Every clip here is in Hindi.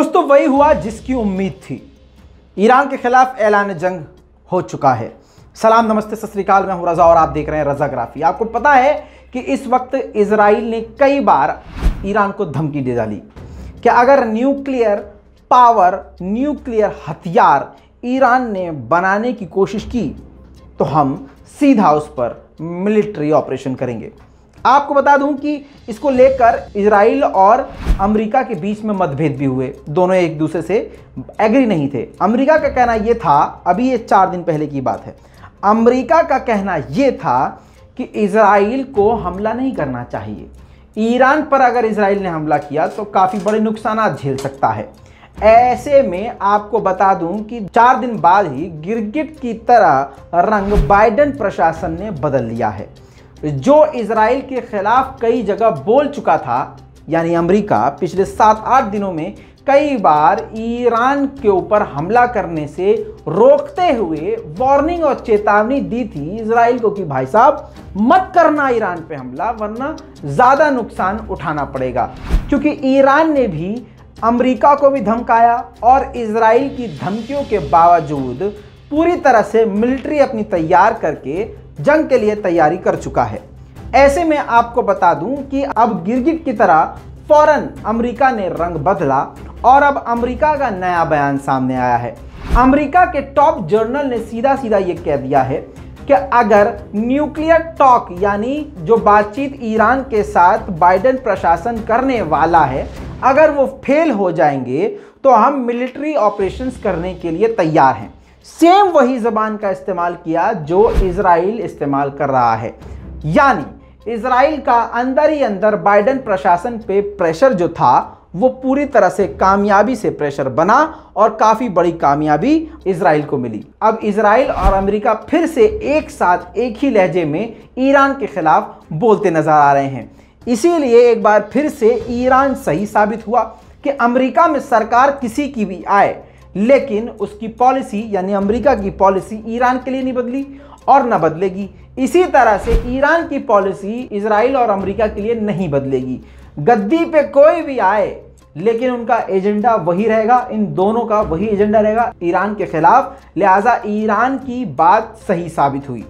दोस्तों, वही हुआ जिसकी उम्मीद थी। ईरान के खिलाफ ऐलान जंग हो चुका है। सलाम, नमस्ते, सत श्रीकाल, मैं हूँ रजा और आप देख रहे हैं रजा ग्राफी। आपको पता है कि इस वक्त इसराइल ने कई बार ईरान को धमकी दे डाली कि अगर न्यूक्लियर पावर, न्यूक्लियर हथियार ईरान ने बनाने की कोशिश की तो हम सीधा उस पर मिलिट्री ऑपरेशन करेंगे। आपको बता दूँ कि इसको लेकर इसराइल और अमेरिका के बीच में मतभेद भी हुए। दोनों एक दूसरे से एग्री नहीं थे। अमेरिका का कहना यह था, अभी ये चार दिन पहले की बात है। अमेरिका का कहना यह था कि इसराइल को हमला नहीं करना चाहिए। ईरान पर अगर इसराइल ने हमला किया तो काफ़ी बड़े नुकसान झेल सकता है। ऐसे में आपको बता दूँ कि चार दिन बाद ही गिरगिट की तरह रंग बाइडन प्रशासन ने बदल लिया है। जो इसराइल के खिलाफ कई जगह बोल चुका था, यानी अमेरिका, पिछले सात आठ दिनों में कई बार ईरान के ऊपर हमला करने से रोकते हुए वार्निंग और चेतावनी दी थी इसराइल को कि, भाई साहब, मत करना ईरान पे हमला, वरना ज़्यादा नुकसान उठाना पड़ेगा। क्योंकि ईरान ने भी अमेरिका को भी धमकाया और इसराइल की धमकियों के बावजूद पूरी तरह से मिलिट्री अपनी तैयार करके जंग के लिए तैयारी कर चुका है। ऐसे में आपको बता दूँ कि अब गिरगिट की तरह फ़ौरन अमेरिका ने रंग बदला और अब अमेरिका का नया बयान सामने आया है। अमेरिका के टॉप जर्नल ने सीधा सीधा ये कह दिया है कि अगर न्यूक्लियर टॉक यानी जो बातचीत ईरान के साथ बाइडेन प्रशासन करने वाला है, अगर वो फेल हो जाएँगे तो हम मिलिट्री ऑपरेशंस करने के लिए तैयार हैं। सेम वही जबान का इस्तेमाल किया जो इसराइल इस्तेमाल कर रहा है। यानी इसराइल का अंदर ही अंदर बाइडन प्रशासन पे प्रेशर जो था, वो पूरी तरह से कामयाबी से प्रेशर बना और काफ़ी बड़ी कामयाबी इसराइल को मिली। अब इसराइल और अमेरिका फिर से एक साथ एक ही लहजे में ईरान के खिलाफ बोलते नज़र आ रहे हैं। इसीलिए एक बार फिर से ईरान सही साबित हुआ कि अमेरिका में सरकार किसी की भी आए लेकिन उसकी पॉलिसी, यानी अमेरिका की पॉलिसी, ईरान के लिए नहीं बदली और न बदलेगी। इसी तरह से ईरान की पॉलिसी इसराइल और अमेरिका के लिए नहीं बदलेगी। गद्दी पे कोई भी आए, लेकिन उनका एजेंडा वही रहेगा। इन दोनों का वही एजेंडा रहेगा ईरान के खिलाफ। लिहाजा ईरान की बात सही साबित हुई।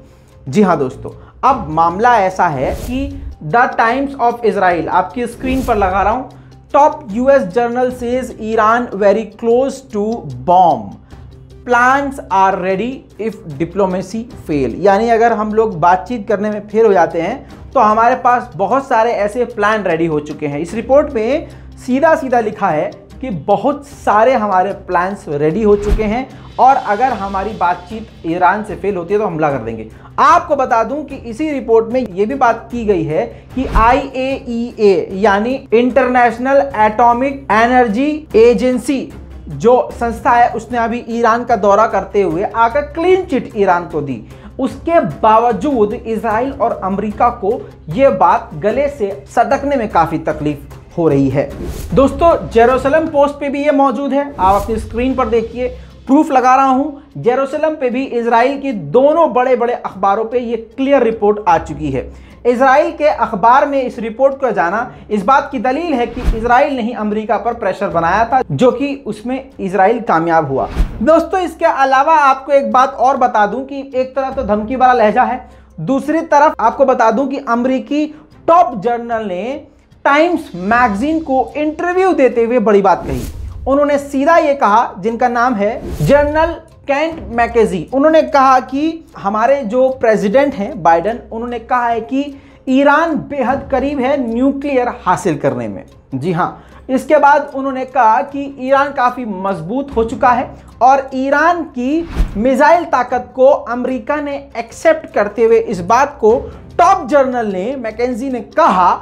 जी हाँ दोस्तों, अब मामला ऐसा है कि द टाइम्स ऑफ़ इसराइल, आपकी स्क्रीन पर लगा रहा हूँ top US journal says Iran very close to bomb plans are ready if diplomacy fail यानी अगर हम लोग बातचीत करने में फेल हो जाते हैं तो हमारे पास बहुत सारे ऐसे प्लान रेडी हो चुके हैं। इस रिपोर्ट में सीधा सीधा लिखा है कि बहुत सारे हमारे प्लान्स रेडी हो चुके हैं और अगर हमारी बातचीत ईरान से फेल होती है तो हमला कर देंगे। आपको बता दूँ कि इसी रिपोर्ट में यह भी बात की गई है कि आई यानी इंटरनेशनल एटॉमिक एनर्जी एजेंसी जो संस्था है, उसने अभी ईरान का दौरा करते हुए आकर क्लीन चिट ईरान को दी। उसके बावजूद इसराइल और अमेरिका को यह बात गले से सटकने में काफ़ी तकलीफ़ हो रही है। दोस्तों जेरोसलम पोस्ट पे भी ये मौजूद है। आप अपनी स्क्रीन पर देखिए। प्रूफ लगा रहा हूँ जेरूसलम पे भी इसराइल की दोनों बड़े बड़े अखबारों पे ये क्लियर रिपोर्ट आ चुकी है। इसराइल के अखबार में इस रिपोर्ट को जाना, इस बात की दलील है कि इसराइल ने ही अमेरिका पर प्रेशर बनाया था, जो कि उसमें इसराइल कामयाब हुआ। दोस्तों, इसके अलावा आपको एक बात और बता दूँ कि एक तरफ़ तो धमकी वाला लहजा है। दूसरी तरफ़ आपको बता दूँ कि अमरीकी टॉप जर्नल ने टाइम्स मैगजीन को इंटरव्यू देते हुए बड़ी बात कही। उन्होंने सीधा ये कहा, जिनका नाम है जनरल कैंट मैकेजी। उन्होंने कहा कि हमारे जो प्रेसिडेंट हैं बाइडन, उन्होंने कहा है कि ईरान बेहद करीब है न्यूक्लियर हासिल करने में। जी हाँ। इसके बाद उन्होंने कहा कि ईरान काफ़ी मज़बूत हो चुका है और ईरान की मिसाइल ताकत को अमेरिका ने एक्सेप्ट करते हुए इस बात को टॉप जर्नल ने, मैकेजी ने कहा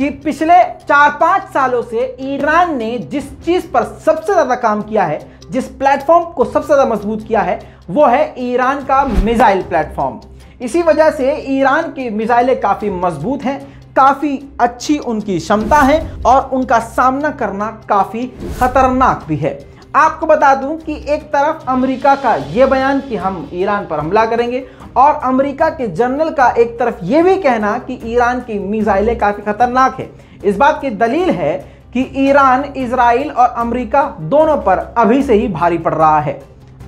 कि पिछले चार पाँच सालों से ईरान ने जिस चीज़ पर सबसे ज़्यादा काम किया है, जिस प्लेटफॉर्म को सबसे ज़्यादा मज़बूत किया है, वो है ईरान का मिसाइल प्लेटफॉर्म। इसी वजह से ईरान की मिसाइलें काफ़ी मज़बूत हैं, काफ़ी अच्छी उनकी क्षमता है और उनका सामना करना काफ़ी खतरनाक भी है। आपको बता दूँ कि एक तरफ़ अमेरिका का यह बयान कि हम ईरान पर हमला करेंगे और अमेरिका के जनरल का एक तरफ़ यह भी कहना कि ईरान की मिसाइलें काफ़ी खतरनाक है। इस बात की दलील है कि ईरान, इसराइल और अमेरिका दोनों पर अभी से ही भारी पड़ रहा है।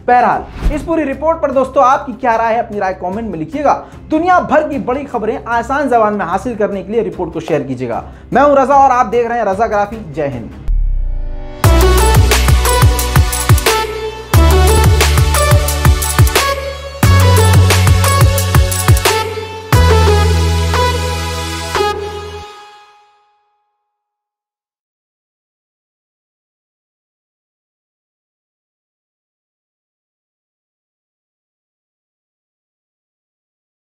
बहरहाल, इस पूरी रिपोर्ट पर दोस्तों आपकी क्या राय है अपनी राय कमेंट में लिखिएगा। दुनिया भर की बड़ी खबरें आसान जबान में हासिल करने के लिए रिपोर्ट को शेयर कीजिएगा। मैं हूँ रजा और आप देख रहे हैं रजा ग्राफी। जय हिंद।